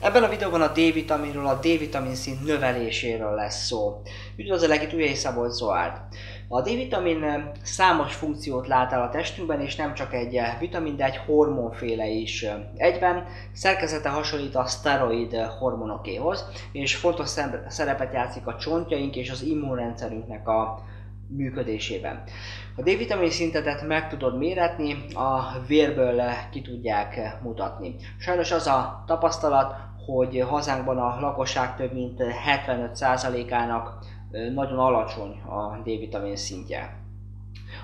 Ebben a videóban a D-vitaminról, a D-vitamin szint növeléséről lesz szó. Üdvözöllek itt Ujjai Szabolcs Zoárd. A D-vitamin eh, számos funkciót lát el a testünkben, és nem csak egy eh, vitamin, de egy hormonféle is. Egyben szerkezete hasonlít a szteroid eh, hormonokéhoz, és fontos szerepet játszik a csontjaink és az immunrendszerünknek a működésében. A D-vitamin szintetet meg tudod méretni, a vérből ki tudják mutatni. Sajnos az a tapasztalat, hogy hazánkban a lakosság több mint 75%-ának nagyon alacsony a D-vitamin szintje.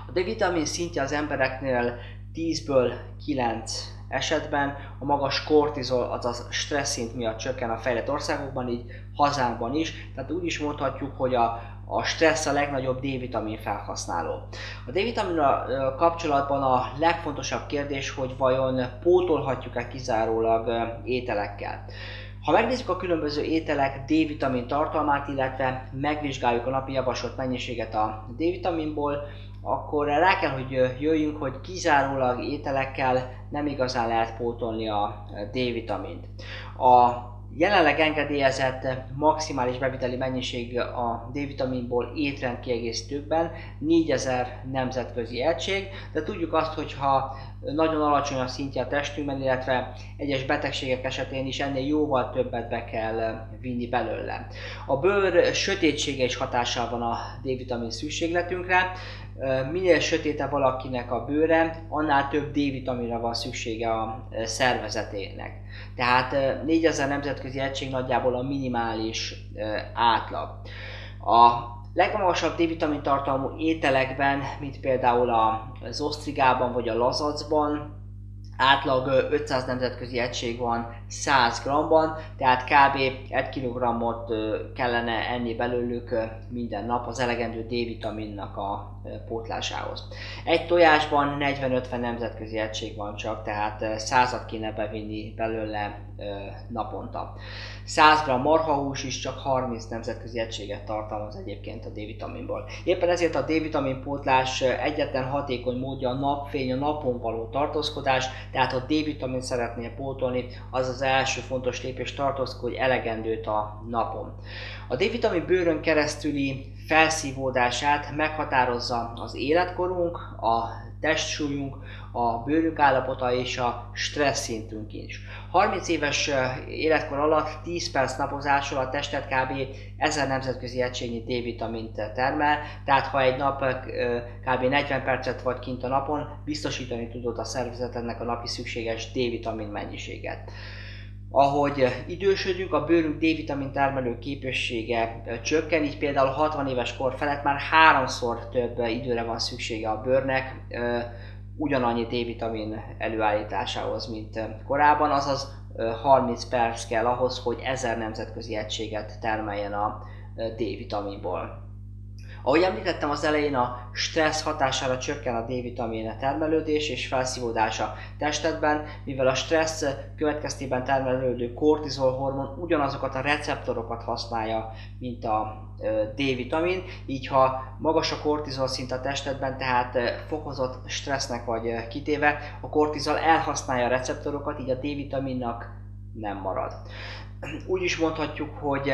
A D-vitamin szintje az embereknél 10-ből 9 esetben a magas kortizol, azaz stressz szint miatt csökken a fejlett országokban, így hazánkban is. Tehát úgy is mondhatjuk, hogy a, a stressz a legnagyobb D-vitamin felhasználó. A D-vitamin kapcsolatban a legfontosabb kérdés, hogy vajon pótolhatjuk-e kizárólag ételekkel. Ha megnézzük a különböző ételek D-vitamin tartalmát, illetve megvizsgáljuk a napi javasolt mennyiséget a D-vitaminból, akkor rá kell, hogy jöjjünk, hogy kizárólag ételekkel nem igazán lehet pótolni a D-vitamint. A jelenleg engedélyezett maximális beviteli mennyiség a D-vitaminból étrendkiegészítőkben 4000 nemzetközi egység, de tudjuk azt, hogy ha nagyon alacsony a szintje a testünkben, illetve egyes betegségek esetén is ennél jóval többet be kell vinni belőle. A bőr sötétsége is hatással van a D-vitamin szükségletünkre. Minél sötétebb valakinek a bőre, annál több D-vitaminra van szüksége a szervezetének. Tehát 4000 nemzetközi egység nagyjából a minimális átlag. A legmagasabb D-vitamin tartalmú ételekben, mint például az osztrigában vagy a lazacban, átlag 500 nemzetközi egység van 100 g-ban, tehát kb. 1 kg-ot kellene enni belőlük minden nap az elegendő D-vitaminnak a pótlásához. Egy tojásban 40-50 nemzetközi egység van csak, tehát százat kéne bevinni belőle naponta. 100 g marhahús is csak 30 nemzetközi egységet tartalmaz egyébként a D-vitaminból. Éppen ezért a D-vitamin pótlás egyetlen hatékony módja a napfény, a napon való tartózkodás, tehát ha D-vitamin szeretnél pótolni, az az első fontos lépés tartózkodj elegendőt a napon. A D-vitamin bőrön keresztüli felszívódását meghatározza az életkorunk, a testsúlyunk, a bőrünk állapota és a stressz szintünk is. 30 éves életkor alatt 10 perc napozással a testet kb. 1000 nemzetközi egységnyi D-vitamint termel, tehát ha egy nap kb. 40 percet vagy kint a napon, biztosítani tudod a szervezetednek a napi szükséges D-vitamin mennyiséget. Ahogy idősödünk, a bőrünk D-vitamin termelő képessége csökken, így például 60 éves kor felett már háromszor több időre van szüksége a bőrnek, ugyanannyi D-vitamin előállításához, mint korábban, azaz 30 perc kell ahhoz, hogy 1000 nemzetközi egységet termeljen a D-vitaminból. Ahogy említettem az elején, a stressz hatására csökken a D-vitamin termelődés és felszívódása testedben, mivel a stressz következtében termelődő kortizol hormon ugyanazokat a receptorokat használja, mint a D-vitamin, így ha magas a kortizol szint a testedben, tehát fokozott stressznek vagy kitéve, a kortizol elhasználja a receptorokat, így a D-vitaminnak nem marad. Úgy is mondhatjuk, hogy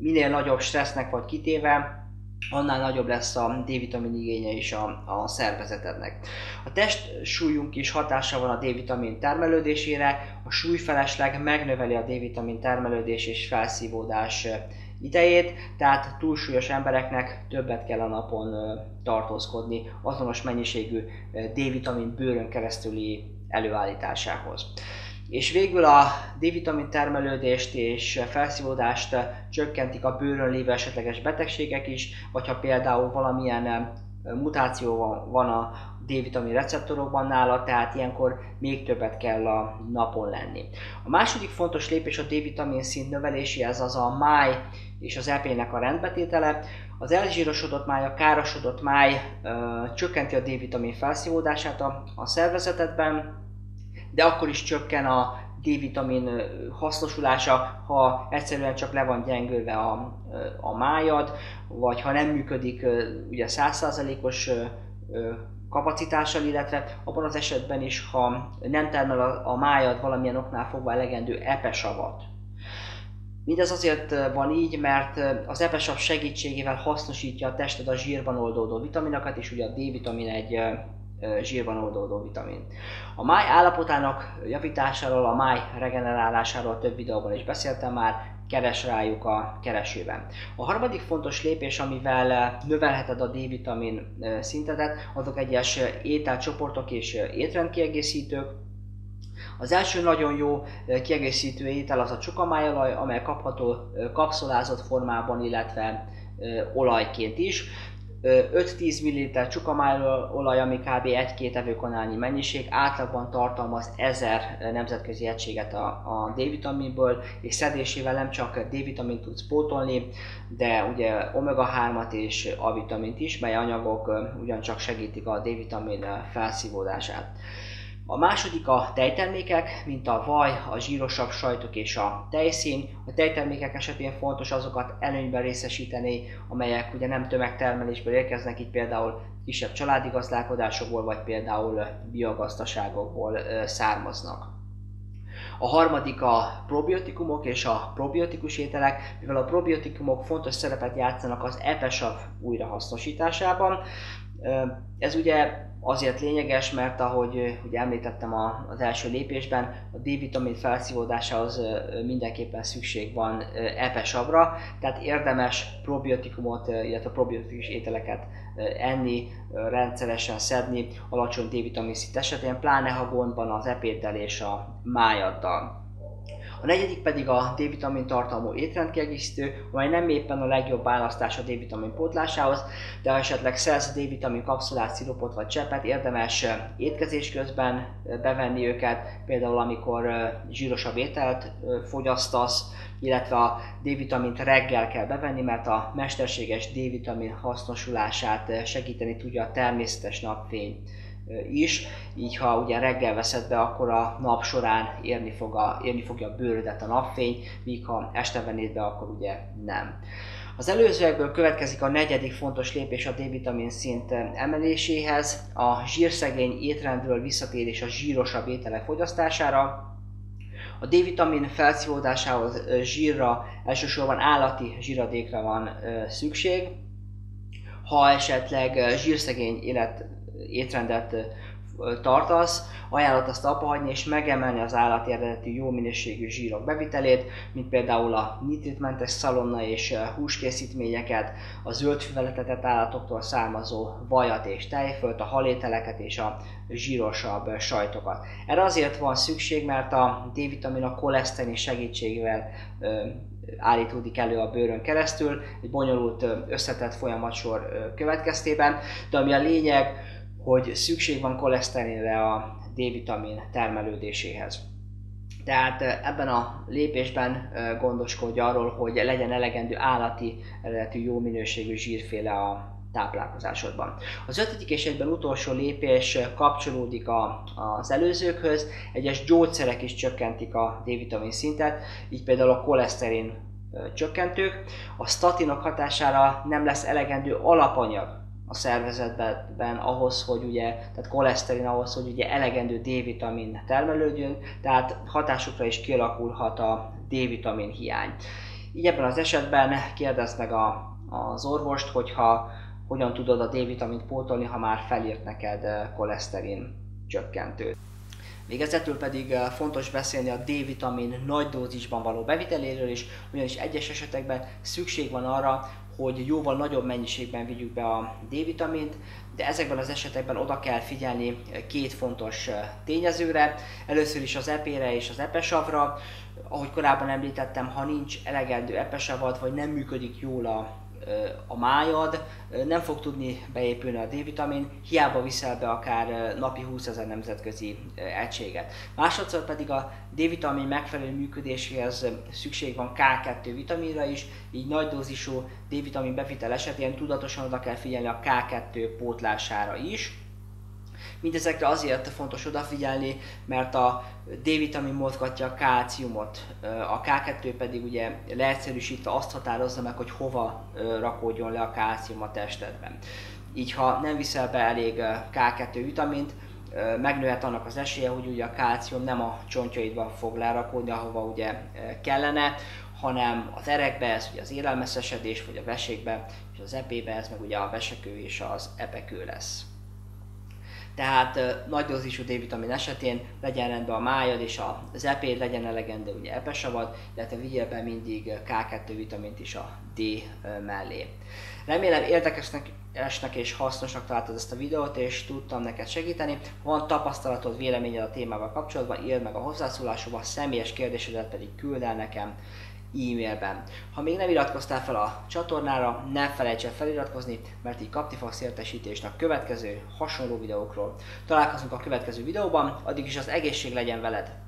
minél nagyobb stressznek vagy kitéve, annál nagyobb lesz a D-vitamin igénye is a, a szervezetednek. A test súlyunk is hatása van a D-vitamin termelődésére, a súlyfelesleg megnöveli a D-vitamin termelődés és felszívódás idejét, tehát túlsúlyos embereknek többet kell a napon tartózkodni azonos mennyiségű D-vitamin bőrön keresztüli előállításához. És végül a D-vitamin termelődést és felszívódást csökkentik a bőrön lévő esetleges betegségek is, vagy ha például valamilyen mutáció van a D-vitamin receptorokban nála, tehát ilyenkor még többet kell a napon lenni. A második fontos lépés a D-vitamin szint növeléséhez az a máj és az EP-nek a rendbetétele. Az elzsírosodott máj, a károsodott máj ö, csökkenti a D-vitamin felszívódását a, a szervezetedben, de akkor is csökken a D-vitamin hasznosulása, ha egyszerűen csak le van gyengülve a, a májad, vagy ha nem működik ugye 100%-os kapacitással, illetve abban az esetben is, ha nem termel a, a májad valamilyen oknál fogva elegendő epesavat. Mindez azért van így, mert az epesav segítségével hasznosítja a tested a zsírban oldódó vitaminokat, és ugye a D-vitamin egy zsírban oldódó vitamin. A máj állapotának javításáról, a máj regenerálásáról több videóban is beszéltem már, keres rájuk a keresőben. A harmadik fontos lépés, amivel növelheted a D-vitamin szintedet, azok egyes ételcsoportok és étrendkiegészítők, az első nagyon jó kiegészítő étel az a csukamájolaj, amely kapható kapszulázott formában, illetve olajként is. 5-10 ml csukamájolaj, ami kb. 1-2 evőkanálnyi mennyiség, átlagban tartalmaz 1000 nemzetközi egységet a, a D-vitaminből, és szedésével nem csak D-vitamint tudsz pótolni, de ugye omega-3-at és A-vitamint is, mely anyagok ugyancsak segítik a D-vitamin felszívódását. A második a tejtermékek, mint a vaj, a zsírosabb sajtok és a tejszín. A tejtermékek esetén fontos azokat előnyben részesíteni, amelyek ugye nem tömegtermelésből érkeznek, így például kisebb családi gazdálkodásokból, vagy például biogazdaságokból származnak. A harmadik a probiotikumok és a probiotikus ételek, mivel a probiotikumok fontos szerepet játszanak az epesav újrahasznosításában. Ez ugye azért lényeges, mert ahogy ugye említettem az első lépésben, a D-vitamin felszívódásához mindenképpen szükség van epesabra, tehát érdemes probiotikumot, illetve probiotikus ételeket enni, rendszeresen szedni alacsony D-vitamin szint esetén, pláne ha gond van az epéddel és a májaddal. A negyedik pedig a D-vitamin tartalmú étrendkiegészítő, amely nem éppen a legjobb választás a D-vitamin pótlásához, de ha esetleg szerz D-vitamin kapszulát, szirupot vagy cseppet, érdemes étkezés közben bevenni őket, például amikor zsírosabb ételt fogyasztasz, illetve a D-vitamint reggel kell bevenni, mert a mesterséges D-vitamin hasznosulását segíteni tudja a természetes napfény is, így ha ugye reggel veszed be, akkor a nap során érni, fog a, érni fogja a bőrödet a napfény, míg ha este vennéd be, akkor ugye nem. Az előzőekből következik a negyedik fontos lépés a D-vitamin szint emeléséhez, a zsírszegény étrendről visszatérés a zsírosabb ételek fogyasztására, a D-vitamin felszívódásához zsírra, elsősorban állati zsíradékra van szükség. Ha esetleg zsírszegény élet étrendet tartasz, ajánlott azt abba hagyni és megemelni az állati eredetű jó minőségű zsírok bevitelét, mint például a nitritmentes szalonna és húskészítményeket, a zöldfüveletetett állatoktól származó vajat és tejfölt, a halételeket és a zsírosabb sajtokat. Erre azért van szükség, mert a D-vitamin a koleszterin segítségével állítódik elő a bőrön keresztül, egy bonyolult összetett folyamatsor következtében, de ami a lényeg, hogy szükség van koleszterinre a D-vitamin termelődéséhez. Tehát ebben a lépésben gondoskodj arról, hogy legyen elegendő állati eredetű jó minőségű zsírféle a táplálkozásodban. Az ötödik és egyben utolsó lépés kapcsolódik a, az előzőkhöz. Egyes gyógyszerek is csökkentik a D-vitamin szintet, így például a koleszterin csökkentők. A statinok hatására nem lesz elegendő alapanyag a szervezetben ahhoz, hogy ugye, tehát koleszterin ahhoz, hogy ugye elegendő D-vitamin termelődjön, tehát hatásukra is kialakulhat a D-vitamin hiány. Így ebben az esetben kérdezd meg a, az orvost, hogyha hogyan tudod a D-vitamint pótolni, ha már felírt neked koleszterin csökkentőt. Végezetül pedig eh, fontos beszélni a D-vitamin nagy dózisban való beviteléről is, ugyanis egyes esetekben szükség van arra, hogy jóval nagyobb mennyiségben vigyük be a D-vitamint, de ezekben az esetekben oda kell figyelni két fontos tényezőre. Először is az epére és az epesavra. Ahogy korábban említettem, ha nincs elegendő epesavad, vagy nem működik jól a a májad, nem fog tudni beépülni a D-vitamin, hiába viszel be akár napi 20 ezer nemzetközi egységet. Másodszor pedig a D-vitamin megfelelő működéséhez szükség van K2 vitaminra is, így nagy dózisú D-vitamin bevitel esetén tudatosan oda kell figyelni a K2 pótlására is Mindezekre azért fontos odafigyelni, mert a D-vitamin mozgatja a kálciumot, a K2 pedig ugye leegyszerűsítve azt határozza meg, hogy hova rakódjon le a kálcium a testedben. így ha nem viszel be elég K2 vitamint, megnőhet annak az esélye, hogy ugye a kálcium nem a csontjaidban fog lerakódni, ahova ugye kellene, hanem az erekbe, ez ugye az élelmeszesedés, vagy a vesékbe, és az epébe, ez meg ugye a vesekő és az epekő lesz. Tehát nagy dózisú D-vitamin esetén legyen rendben a májad és az epéd, legyen elegendő ugye epesavad, illetve vigyél be mindig K2 vitamint is a D mellé. Remélem érdekesnek esnek és hasznosnak találtad ezt a videót, és tudtam neked segíteni. Ha van tapasztalatod, véleményed a témával kapcsolatban, írd meg a hozzászólásokba, személyes kérdésedet pedig küld el nekem e-mailben. Ha még nem iratkoztál fel a csatornára, ne felejts el feliratkozni, mert így kapni fogsz értesítést a következő hasonló videókról. Találkozunk a következő videóban, addig is az egészség legyen veled!